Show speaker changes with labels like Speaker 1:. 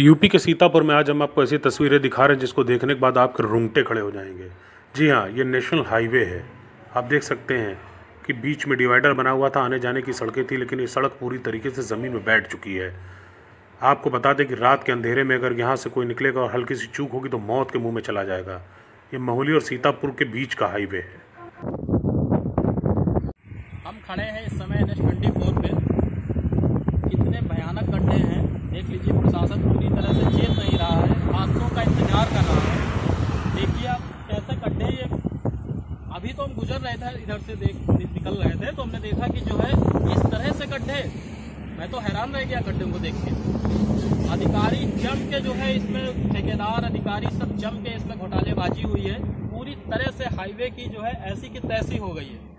Speaker 1: UP के सीतापुर में आज हम आपको ऐसी तस्वीरें दिखा रहे हैं जिसको देखने के बाद आपके रूंगटे खड़े हो जाएँगे। जी हाँ ये नेशनल हाईवे है। आप देख सकते हैं कि बीच में डिवाइडर बना हुआ था, आने जाने की सड़कें थी, लेकिन ये सड़क पूरी तरीके से ज़मीन में बैठ चुकी है। आपको बता दें कि रात के अंधेरे में अगर यहाँ से कोई निकलेगा और हल्की सी चूक होगी तो मौत के मुँह में चला जाएगा। ये महूली और सीतापुर के बीच का हाईवे है।
Speaker 2: हम खड़े हैं इस समय एन एच ट्वेंटी फोर पे। कितने भयानक गड्ढे हैं। देख लीजिए, प्रशासन पूरी तरह से चेत नहीं रहा है, हादसों का इंतज़ार कर रहा है। देखिए आप कैसे गड्ढे ये। अभी तो हम गुजर रहे थे, इधर से देख, निकल रहे थे तो हमने देखा कि जो है, इस तरह से गड्ढे मैं तो हैरान रह गया गड्ढे को देख के। अधिकारी जम के जो है, इसमें ठेकेदार, अधिकारी सब जम के इसमें घोटालेबाजी हुई है। पूरी तरह से हाईवे की जो है, ऐसी की तैसी हो गई है।